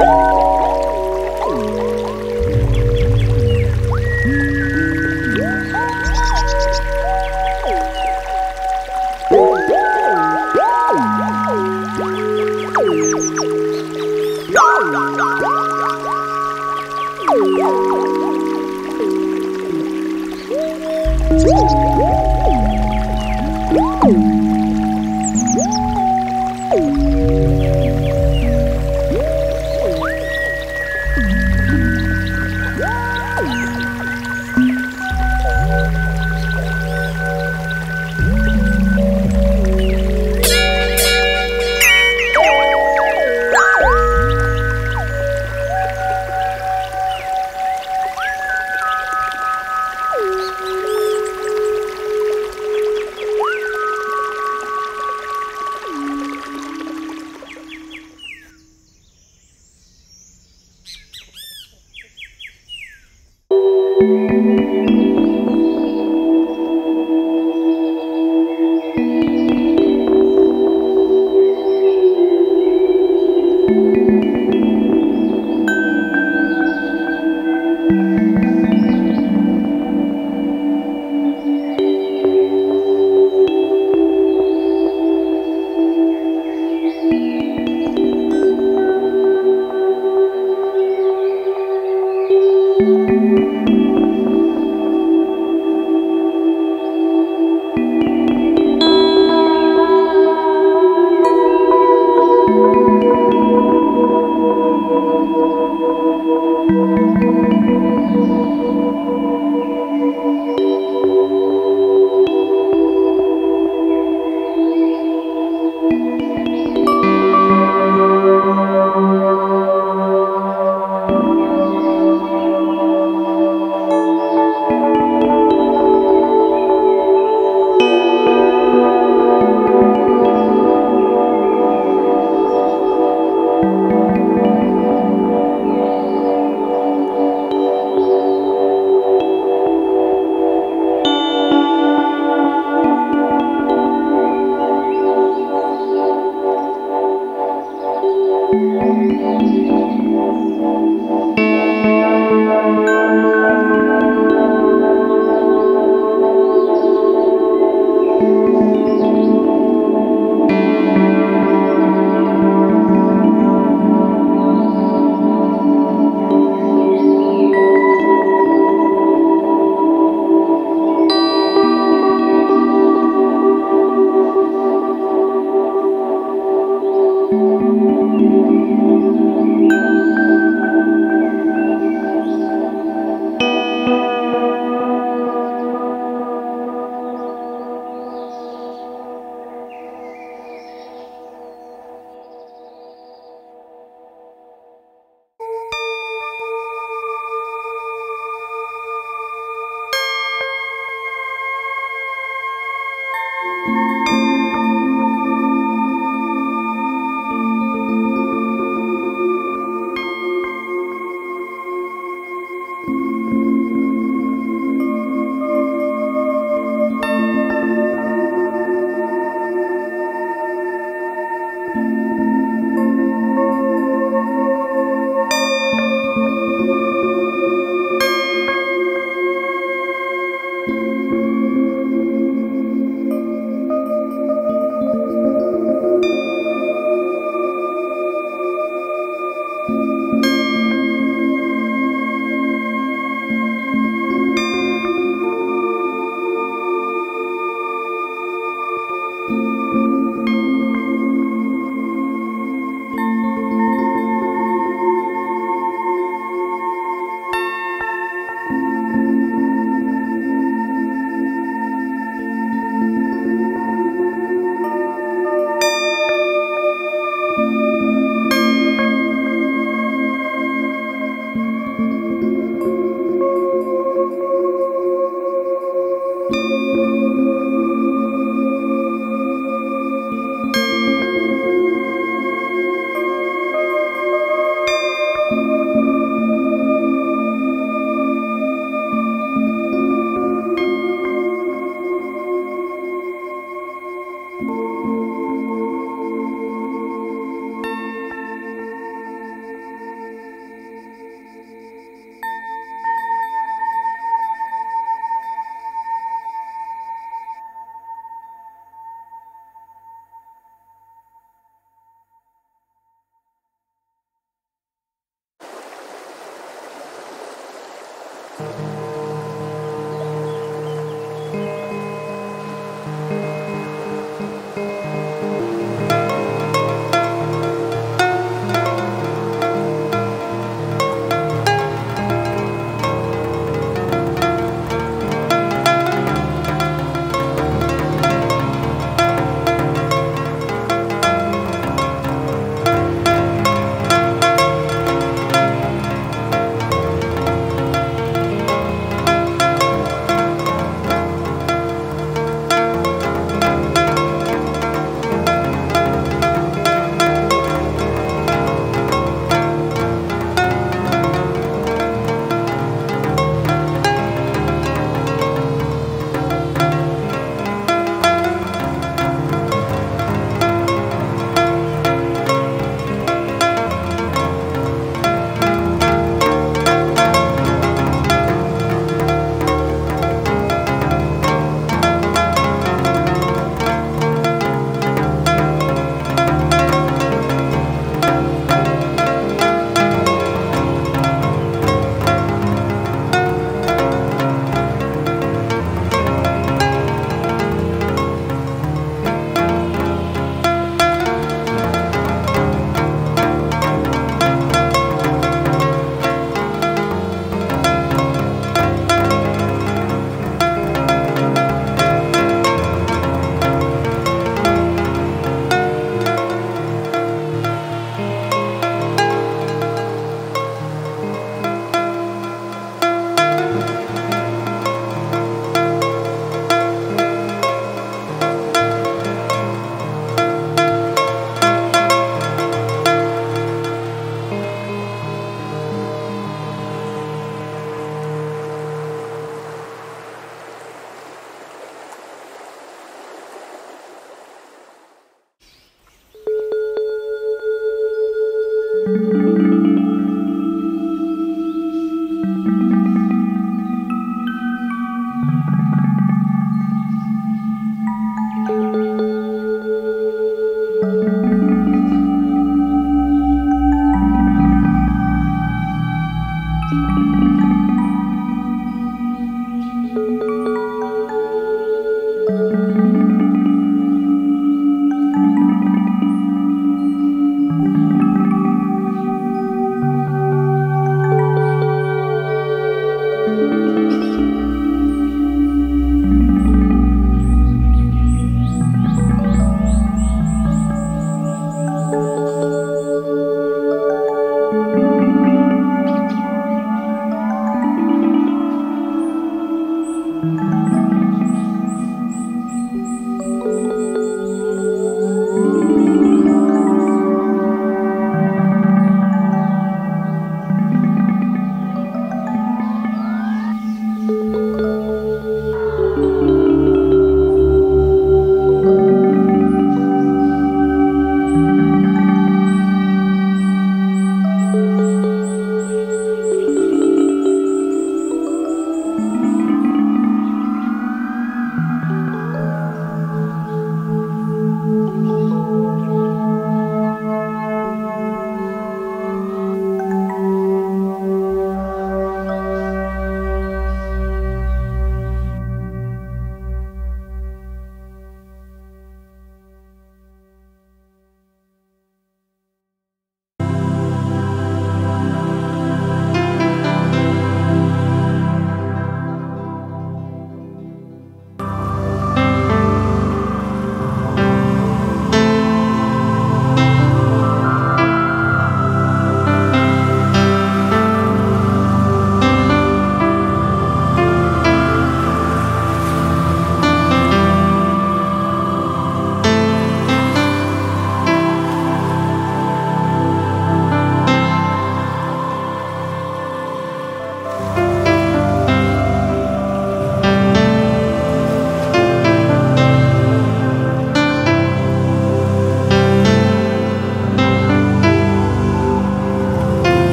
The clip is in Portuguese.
Oh!